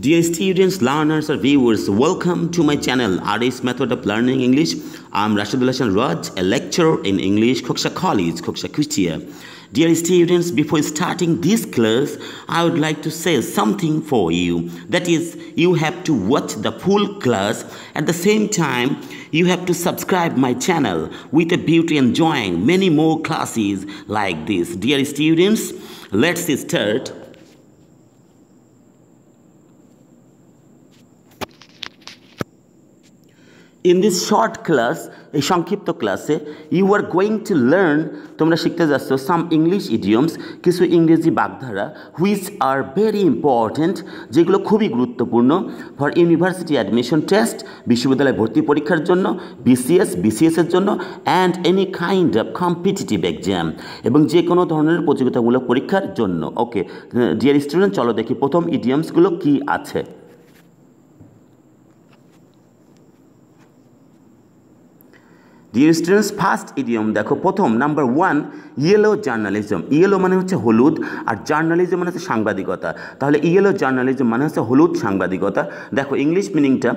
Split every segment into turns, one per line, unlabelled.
Dear students, learners, or viewers, welcome to my channel, RS Method of Learning English. I'm Rashidul Hassan Raj, a lecturer in English, Koksha College, Koksha Kuchia. Dear students, before starting this class, I would like to say something for you. That is, you have to watch the full class. At the same time, you have to subscribe my channel with a beauty enjoying many more classes like this. Dear students, let's start. In this short class এই সংক্ষিপ্ত ক্লাসে you are going to learn তোমরা শিখতে যাচ্ছ some English idioms কিছু ইংরেজি বাগধারা which are very important যেগুলো খুবই গুরুত্বপূর্ণ ফর ইউনিভার্সিটি অ্যাডমিশন টেস্ট বিশ্ববিদ্যালয় ভর্তি পরীক্ষার জন্য বিসিএস বিসিএসের জন্য and any kind of competitive exam এবং যে কোনো ধরনের প্রতিযোগিতামূলক পরীক্ষার জন্য। ওকে ডিয়ার স্টুডেন্ট চলো দেখি প্রথম ইডিয়মসগুলো কী আছে। ডিয়ার স্টুডেন্টস ফার্স্ট ইডিয়ম দেখো, প্রথম number one yellow journalism yellow মানে হচ্ছে হলুদ, আর জার্নালিজম মানে হচ্ছে সাংবাদিকতা। তাহলে ইয়েলো জার্নালিজম মানে হচ্ছে হলুদ সাংবাদিকতা। দেখো ইংলিশ মিনিংটা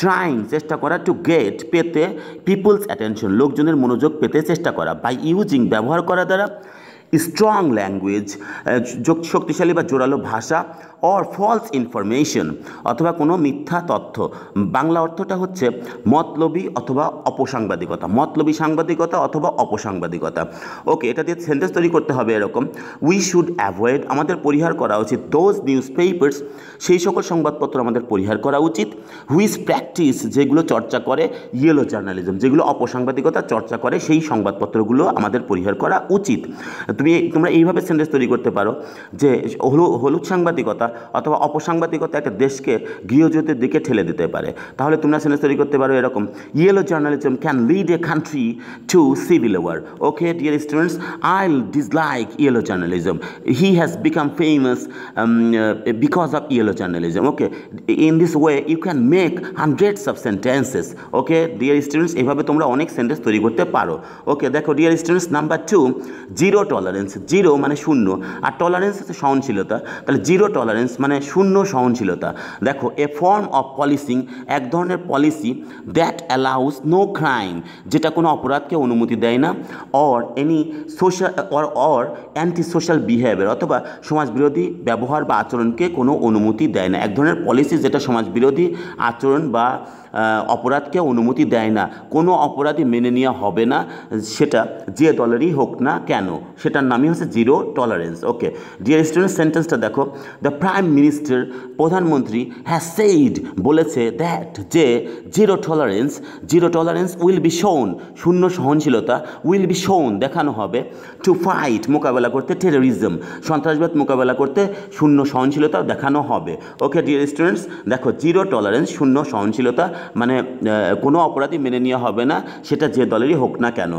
ট্রাইং চেষ্টা করা টু গেট পেতে পিপলস অ্যাটেনশন লোকজনের মনোযোগ পেতে চেষ্টা করা। বাই ইউজিং ব্যবহার করা দ্বারা স্ট্রং ল্যাঙ্গুয়েজ শক্তিশালী বা জোরালো ভাষা অর ফলস ইনফরমেশন অথবা কোনো মিথ্যা তথ্য। বাংলা অর্থটা হচ্ছে মতলবী অথবা অপসাংবাদিকতা। মতলবী সাংবাদিকতা অথবা অপসাংবাদিকতা। ওকে এটা দিয়ে সেন্টেন্স তৈরি করতে হবে এরকম। উই শুড অ্যাভয়েড আমাদের পরিহার করা উচিত দোজ নিউজ পেপার্স সেই সকল সংবাদপত্র আমাদের পরিহার করা উচিত। হুইজ প্র্যাকটিস যেগুলো চর্চা করে ইয়েলো জার্নালিজম যেগুলো অপসাংবাদিকতা চর্চা করে সেই সংবাদপত্রগুলো আমাদের পরিহার করা উচিত। তুমি তোমরা এইভাবে সেন্টেন্স তৈরি করতে পারো যে হলুদ সাংবাদিকতা অথবা অপসাংবাদিকতা একটা দেশকে গৃহযুদ্ধের দিকে ঠেলে দিতে পারে। তাহলে তোমরা সেন্টেন্স তৈরি করতে পারো এরকম yellow journalism can lead a country to civil war okay dear students I dislike yellow journalism he has become famous because of yellow journalism okay in this way you can make hundreds of sentences okay dear students এভাবে তোমরা অনেক sentence তৈরি করতে পারো। Okay দেখো dear students number two zero tolerance zero মানে শূন্য। আর tolerance হচ্ছে সহনশীলতা। তাহলে জিরো টলারেন্স মানে শূন্য সহনশীলতা। দেখো এ ফর্ম অফ পলিসিং এক ধরনের policy that allows no crime যেটা কোনো অপরাধকে অনুমতি দেয় না or any social or or anti social behaviour অথবা সমাজবিরোধী ব্যবহার বা আচরণকে কোনো অনুমতি দেয় না। এক ধরনের পলিসি যেটা সমাজবিরোধী আচরণ বা অপরাধকে অনুমতি দেয় না। কোনো অপরাধী মেনে নেওয়া হবে না। সেটা যে দলেরই হোক না কেন, সেটার নামই হচ্ছে zero tolerance. Okay, dear student, সেন্টেন্সটা দেখো। দ্য প্রাইম মিনিস্টার প্রধানমন্ত্রী হ্যাজ সেইড বলেছে দ্যাট যে zero tolerance zero tolerance will be shown শূন্য সহনশীলতা উইল বি শোন দেখানো হবে। টু ফাইট মোকাবেলা করতে টেরোরিজম সন্ত্রাসবাদ মোকাবেলা করতে শূন্য সহনশীলতা দেখানো হবে। ওকে, ডিয়ার স্টুডেন্টস, দেখো, জিরো টলারেন্স, শূন্য সহনশীলতা মানে কোনো অপরাধী মেনে নেওয়া হবে না, সেটা যে দলেরই হোক না কেন।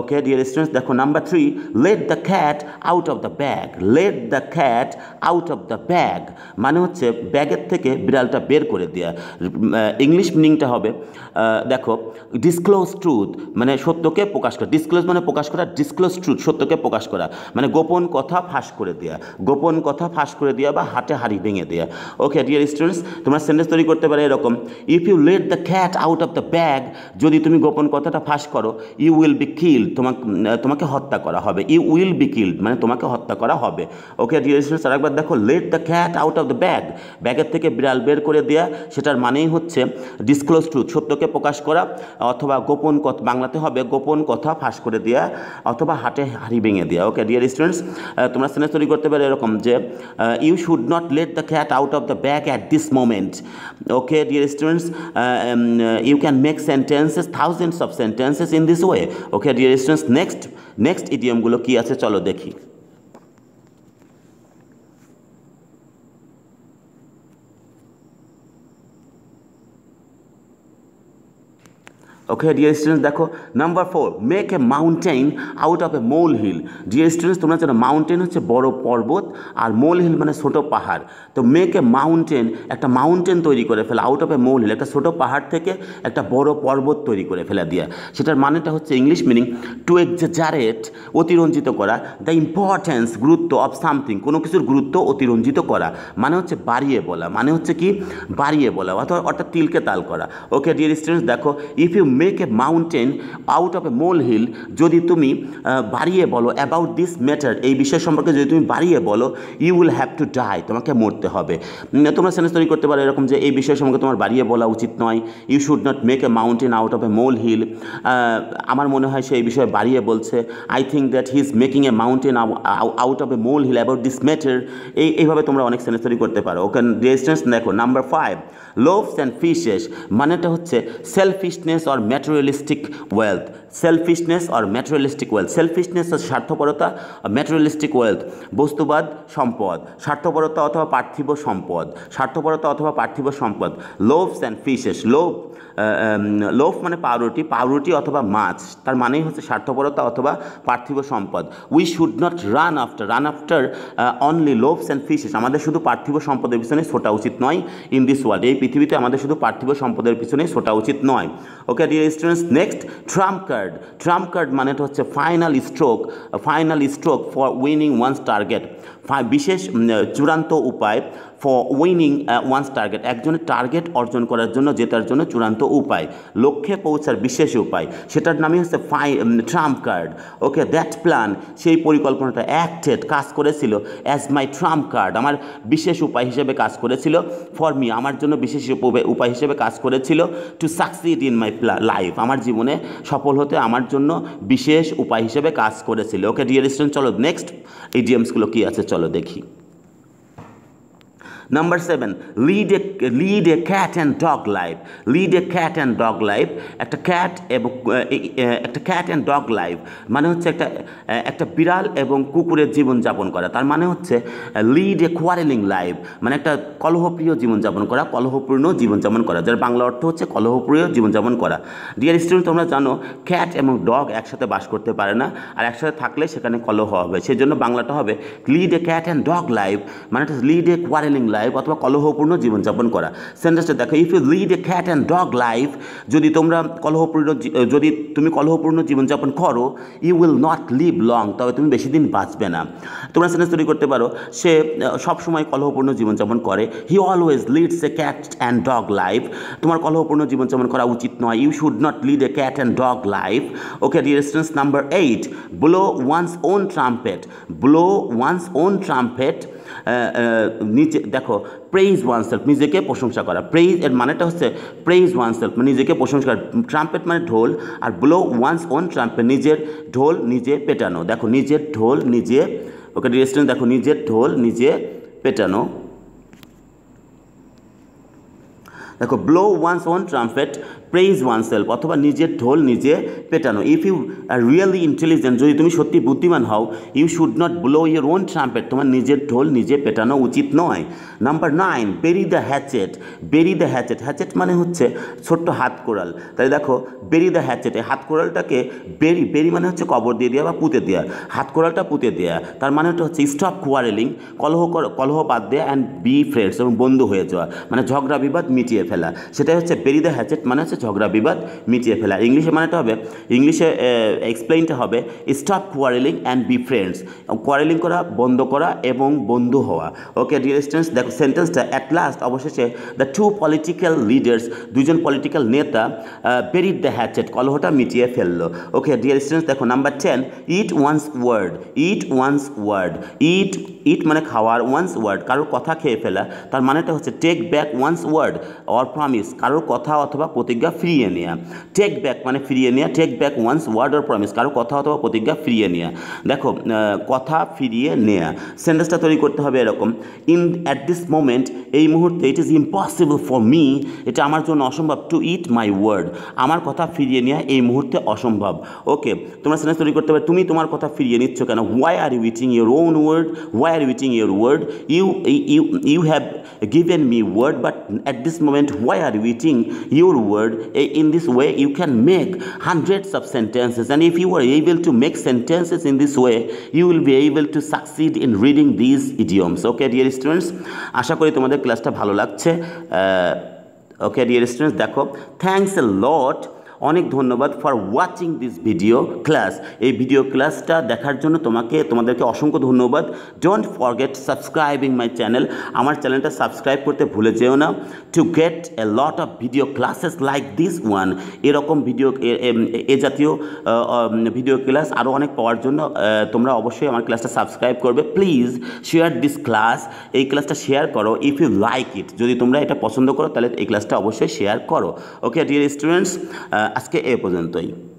ওকে ডিয়ার স্টুডেন্টস দেখো number three let the cat out of the bag let the cat out of the bag মানে হচ্ছে ব্যাগের থেকে বিড়ালটা বের করে দেওয়া ইংলিশ মিনিংটা হবে দেখো ডিসক্লোজ ট্রুথ মানে সত্যকে প্রকাশ করা। ডিসক্লোজ মানে প্রকাশ করা ডিসক্লোজ ট্রুথ সত্যকে প্রকাশ করা। মানে গোপন কথা ফাঁস করে দেওয়া গোপন কথা ফাঁস করে দেওয়া বা হাটে হাড়ি ভেঙে দেওয়া ওকে ডিয়ার স্টুডেন্টস তোমরা সেন্টেন্স তৈরি করতে পারে এরকম। If you let the cat out of the bag, যদি তুমি গোপন কথাটা ফাঁস করো, ইউ উইল বি কিল্ড, তোমাকে তোমাকে হত্যা করা হবে। ইউ উইল বি কিল্ড মানে তোমাকে হত্যা করা হবে। ওকে, ডিয়ার স্টুডেন্টস আরেকবার দেখো, let the cat out of the bag. ব্যাগের থেকে বিড়াল বের করে দেওয়া সেটার মানেই হচ্ছে ডিসক্লোজ ট্রুথ সত্যকে প্রকাশ করা, অথবা গোপন কথা, বাংলাতে হবে গোপন কথা ফাঁস করে দেওয়া অথবা হাটে হাড়ি ভেঙে দেওয়া ওকে, ডিয়ার স্টুডেন্টস তোমরা সেন্টেন্স তৈরি করতে পারো এরকম যে you should not let the cat out of the bag at this moment okay, dear students um, uh, you can make sentences thousands of sentences in this way okay dear students next next idiom গুলো কি আছে চলো দেখি okay dear students দেখো number four make a mountain out of a molehill dear students তোমরা জানো mountain হচ্ছে বড় পর্বত, আর মোল হিল মানে ছোটো পাহাড়। তো মেক এ মাউন্টেন একটা মাউন্টেন তৈরি করে ফেলা out of a mole hill একটা ছোটো পাহাড় থেকে একটা বড় পর্বত তৈরি করে ফেলা দিয়া। সেটার মানেটা হচ্ছে ইংলিশ মিনিং টু এক্সাজারেট অতিরঞ্জিত করা দ্য ইম্পর্টেন্স গুরুত্ব অফ সামথিং কোনো কিছুর গুরুত্ব অতিরঞ্জিত করা। মানে হচ্ছে বাড়িয়ে বলা মানে হচ্ছে কি? বাড়িয়ে বলা, অথবা অর্থাৎ তিলকে তাল করা। ওকে ডিয়ার স্টুডেন্টস দেখো if you make a mountain out of a molehill যদি তুমি বাড়িয়ে বলো অ্যাবাউট দিস ম্যাটার এই বিষয় সম্পর্কে যদি তুমি বাড়িয়ে বলো you will have to die তোমাকে মরতে হবে। তোমরা সেন্স তৈরি করতে পারো এরকম যে এই বিষয় সম্পর্কে তোমার বাড়িয়ে বলা উচিত নয় you should not make a mountain out of a molehill আমার মনে হয় সে এই বিষয়ে বাড়িয়ে বলছে I think that he is making a mountain out of a molehill about this matter এই, এইভাবে তোমরা অনেক সেন্স তৈরি করতে পারো। ওকে ডিস্টেন্স দেখো number five loaves and fishes মানেটা হচ্ছে selfishness or materialistic wealth selfishness R materialistic wealth selfishness আর স্বার্থপরতা ম্যাটেরিয়ালিস্টিক ওয়েলথ বস্তুবাদ, সম্পদ. স্বার্থপরতা অথবা পার্থিব সম্পদ. স্বার্থপরতা অথবা পার্থিব সম্পদ. লোভস অ্যান্ড ফিশেস লোভ লোভ মানে পাউরুটি পাউরুটি অথবা মাছ, তার মানেই হচ্ছে স্বার্থপরতা অথবা পার্থিব সম্পদ। We should not run after run after only loaves and fishes আমাদের শুধু পার্থিব সম্পদের পিছনে ছোটা উচিত নয় ইন দিস ওয়ার্ল্ড এই পৃথিবীতে আমাদের শুধু পার্থিব সম্পদের পিছনে ছোটা উচিত নয়। Okay dear students next trump card trump card মানেটা হচ্ছে final stroke final stroke for winning one's target বিশেষ চূড়ান্ত উপায়। ফর উইনিং ওয়ান্স টার্গেট একজনের টার্গেট অর্জন করার জন্য জেতার জন্য চূড়ান্ত উপায়, লক্ষ্যে পৌঁছার বিশেষ উপায়। সেটার নামই হচ্ছে phi trump card okay that plan সেই পরিকল্পনাটা অ্যাক্টেড কাজ করেছিল অ্যাজ মাই ট্রাম্প কার্ড আমার বিশেষ উপায় হিসেবে কাজ করেছিল ফর মি আমার জন্য বিশেষ উপায়- হিসেবে কাজ করেছিল to succeed in my life আমার জীবনে সফল হতে আমার জন্য বিশেষ উপায় হিসেবে কাজ করেছিল। ওকে ডিয়ার স্টুডেন্ট চলো নেক্সট ইডিয়ামসগুলো কী আছে, চলো দেখি। Number seven lead a lead a cat and dog life lead a cat and dog life একটা ক্যাট এবং একটা ক্যাট অ্যান্ড ডগ লাইফ মানে হচ্ছে একটা একটা বিড়াল এবং কুকুরের জীবনযাপন করা। তার মানে হচ্ছে লিড এ কোয়ারেলিং লাইফ মানে একটা কলহপ্রিয় জীবনযাপন করা, কলহপূর্ণ জীবনযাপন করা, যার বাংলা অর্থ হচ্ছে কলহপ্রিয় জীবনযাপন করা। ডিয়ার স্টুডেন্ট তোমরা জানো ক্যাট এবং ডগ একসাথে বাস করতে পারে না, আর একসাথে থাকলে সেখানে কলহ হবে। সেই জন্য বাংলাটা হবে lead a cat and dog life মানে লিড এ কোয়ারেলিং লাইফ অথবা কলহপূর্ণ জীবনযাপন করা। সেন্টেন্সটা দেখো if you lead a cat and dog life যদি তোমরা কলহপূর্ণ যদি তুমি কলহপূর্ণ জীবনযাপন করো you will not live long তবে তুমি বেশি দিন বাঁচবে না। তোমরা সেন্টেন্স তৈরি করতে পারো, সে সবসময় কলহপূর্ণ জীবনযাপন করে। He always leads a cat and dog life তোমার কলহপূর্ণ জীবনযাপন করা উচিত নয়। You should not lead a cat and dog life okay dear number eight blow one's own trumpet blow one's own trumpet নিচে দেখো প্রেইজ ওয়ান সেলফ নিজেকে প্রশংসা করা। প্রেইজ এর মানেটা হচ্ছে প্রেইজ ওয়ান সেলফ মানে নিজেকে প্রশংসা করা। ট্রাম্পেট মানে ঢোল, আর ব্লো ওয়ান্স ওন ট্রাম্পেট নিজের ঢোল নিজে পেটানো। দেখো, নিজের ঢোল নিজে ওকে রেস্টুরেন্ট দেখো, নিজের ঢোল নিজে পেটানো। দেখো blow one's own trumpet praise oneself অথবা নিজের ঢোল নিজে পেটানো। If you are really intelligent যদি তুমি সত্যি বুদ্ধিমান হও you should not blow your own trumpet তোমার নিজের ঢোল নিজে পেটানো উচিত নয়। Number nine bury the hatchet bury the hatchet hatchet মানে হচ্ছে ছোট্ট হাত কোড়াল। তাই দেখো বেরি দ্য হ্যাচেট হাত কোড়ালটাকে বেরি বেরি মানে হচ্ছে কবর দিয়ে দেওয়া বা পুঁতে দেওয়া হাত কোড়ালটা পুঁতে দেওয়া তার মানে হচ্ছে স্টপ কোয়ারেলিং কলহ কলহ বাদ দেওয়া অ্যান্ড বি ফ্রেন্ডস এবং বন্ধু হয়ে যাওয়া। মানে ঝগড়া বিবাদ মিটিয়ে ফেলা। সেটাই হচ্ছে বেরি দ্য হ্যাচেট মানে হচ্ছে ঝগড়া, বিবাদ, মিটিয়ে ফেলা। ইংলিশে মানেটা হবে। ইংলিশে এক্সপ্লেইনটা হবে stop quarrelling and be friends quarrelling করা, বন্ধ করা এবং বন্ধু হওয়া। ওকে ডিয়ার স্টুডেন্টস দেখো সেন্টেন্সটা অ্যাট লাস্ট অবশেষে দ্য টু পলিটিক্যাল লিডার্স দুজন পলিটিক্যাল নেতা বেরিড দ্য হ্যাচেট কলহটা মিটিয়ে ফেলল। ওকে ডিয়ার স্টুডেন্টস দেখো number ten eat one's word eat one's word eat eat মানে খাওয়ার ওয়ান্স ওয়ার্ড কারোর কথা খেয়ে ফেলা। তার মানেটা হচ্ছে take back one's word or promise কারোর কথা অথবা প্রতিজ্ঞা ফিরিয়ে নেওয়া টেক ব্যাক মানে ফিরিয়ে নেওয়া take back one's word or promise কারও কথা অথবা প্রতিজ্ঞা ফিরিয়ে নেওয়া দেখো কথা ফিরিয়ে নেওয়া সেন্টেন্সটা তৈরি করতে হবে এরকম। ইন অ্যাট দিস মোমেন্ট এই মুহূর্তে it is impossible for me এটা আমার জন্য অসম্ভব টু ইট মাই ওয়ার্ড আমার কথা ফিরিয়ে নেওয়া এই মুহূর্তে অসম্ভব। ওকে তোমরা সেন্টেন্স তৈরি করতে পারো তুমি তোমার কথা ফিরিয়ে নিচ্ছ কেন? Why are you your own word why are your word? You you have given me word but at this moment why are you eating your word? Eh, in this way you can make hundreds of sentences and if you are able to make sentences in this way you will be able to succeed in reading these idioms okay dear students আশা করি তোমাদের ক্লাসটা ভালো লাগছে okay dear students দেখো thanks a lot অনেক ধন্যবাদ for watching this video class এই ভিডিও ক্লাসটা দেখার জন্য তোমাকে, তোমাদেরকে অসংখ্য ধন্যবাদ। Don't forget subscribing my channel আমার চ্যানেলটা সাবস্ক্রাইব করতে ভুলে যেও না। To get a lot of video classes like this one এরকম ভিডিও এ- জাতীয় ভিডিও ক্লাস আরও অনেক পাওয়ার জন্য তোমরা অবশ্যই আমার ক্লাসটা সাবস্ক্রাইব করবে। প্লিজ শেয়ার দিস ক্লাস এই ক্লাসটা শেয়ার করো। ইফ ইউ লাইক ইট যদি তোমরা এটা পছন্দ করো, তাহলে এই ক্লাসটা অবশ্যই শেয়ার করো। ওকে ডিয়ার স্টুডেন্টস আজকে এ পর্যন্তই।